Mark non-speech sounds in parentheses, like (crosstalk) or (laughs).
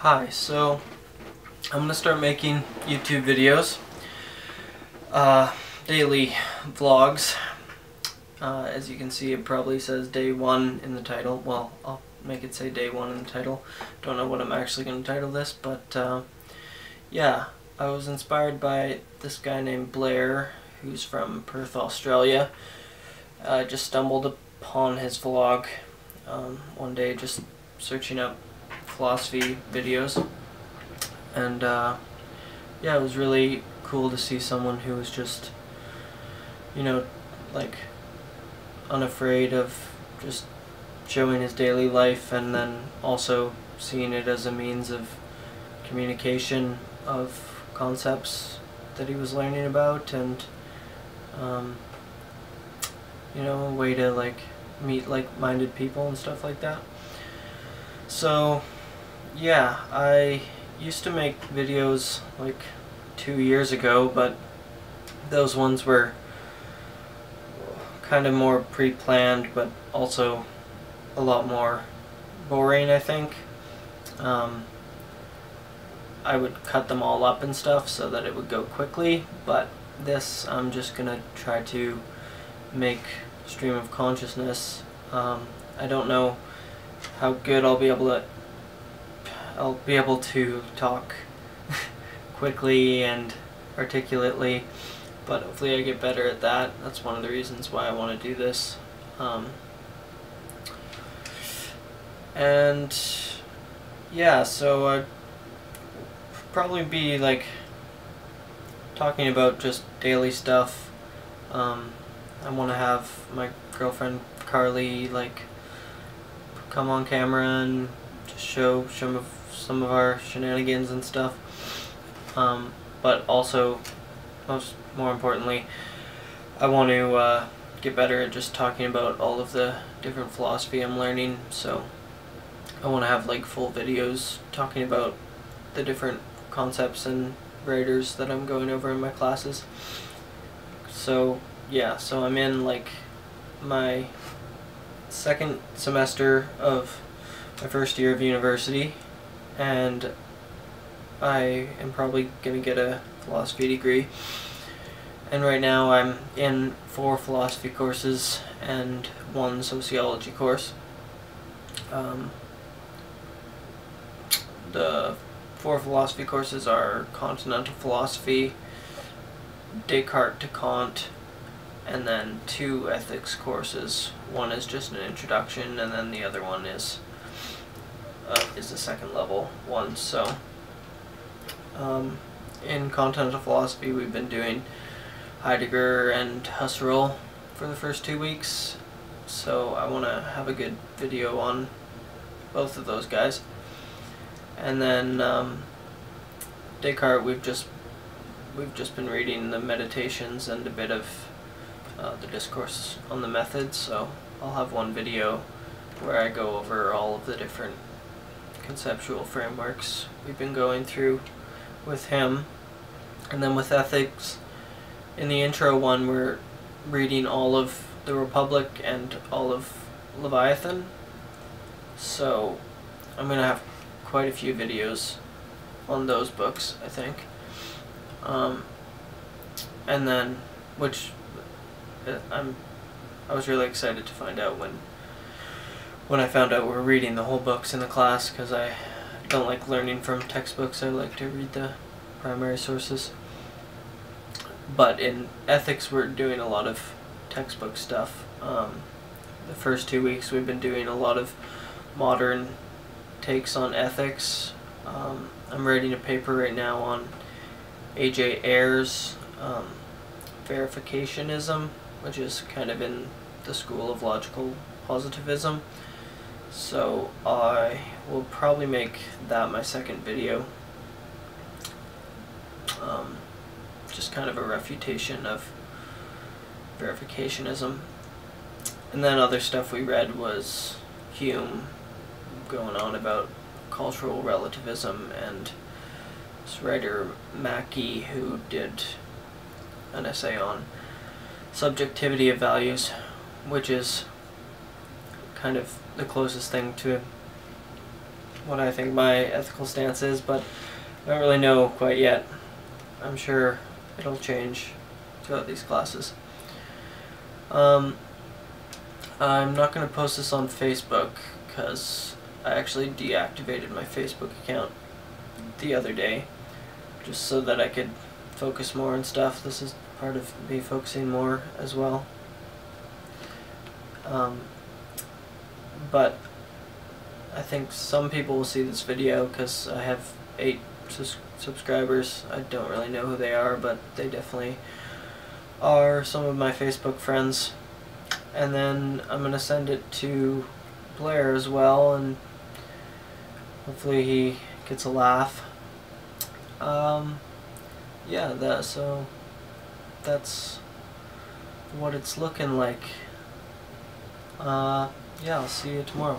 Hi, so I'm gonna start making YouTube videos, uh, daily vlogs. Uh, as you can see, it probably says day one in the title. Well, I'll make it say day one in the title. Don't know what I'm actually gonna title this, but uh, yeah, I was inspired by this guy named Blair, who's from Perth, Australia. I just stumbled upon his vlog um, one day, just searching up philosophy videos. And uh, yeah it was really cool to see someone who was just you know like unafraid of just showing his daily life and then also seeing it as a means of communication of concepts that he was learning about and um, you know a way to like meet like-minded people and stuff like that. So yeah, I used to make videos like two years ago, but those ones were kind of more pre-planned, but also a lot more boring, I think. Um, I would cut them all up and stuff so that it would go quickly, but this I'm just gonna try to make stream of consciousness. Um, I don't know how good I'll be able to I'll be able to talk (laughs) quickly and articulately, but hopefully I get better at that. That's one of the reasons why I want to do this. Um, and yeah, so I'd probably be like talking about just daily stuff. Um, I want to have my girlfriend Carly like come on camera and just show some of some of our shenanigans and stuff. Um, but also, most more importantly, I want to uh, get better at just talking about all of the different philosophy I'm learning. So I want to have like full videos talking about the different concepts and writers that I'm going over in my classes. So yeah, so I'm in like my second semester of my first year of university and I am probably going to get a philosophy degree. And right now I'm in four philosophy courses and one sociology course. Um, the four philosophy courses are continental philosophy, Descartes to Kant, and then two ethics courses. One is just an introduction, and then the other one is uh, is the second level one. So um, in continental philosophy, we've been doing Heidegger and Husserl for the first two weeks. So I want to have a good video on both of those guys. And then um, Descartes, we've just we've just been reading the meditations and a bit of uh, the discourse on the methods. So I'll have one video where I go over all of the different conceptual frameworks we've been going through with him. And then with ethics, in the intro one, we're reading all of The Republic and all of Leviathan. So I'm going to have quite a few videos on those books, I think. Um, and then, which uh, I'm, I was really excited to find out when when I found out we are reading the whole books in the class because I don't like learning from textbooks. I like to read the primary sources. But in ethics, we're doing a lot of textbook stuff. Um, the first two weeks, we've been doing a lot of modern takes on ethics. Um, I'm writing a paper right now on A.J. Ayer's um, verificationism, which is kind of in the school of logical positivism. So I will probably make that my second video. Um, just kind of a refutation of verificationism. And then other stuff we read was Hume going on about cultural relativism and this writer Mackie who did an essay on subjectivity of values, which is kind of the closest thing to what I think my ethical stance is, but I don't really know quite yet. I'm sure it'll change throughout these classes. Um, I'm not going to post this on Facebook because I actually deactivated my Facebook account the other day just so that I could focus more on stuff. This is part of me focusing more as well. Um, but I think some people will see this video because I have eight sus subscribers. I don't really know who they are, but they definitely are some of my Facebook friends. And then I'm going to send it to Blair as well, and hopefully he gets a laugh. Um, yeah, that so that's what it's looking like. Uh, yeah, I'll see you tomorrow.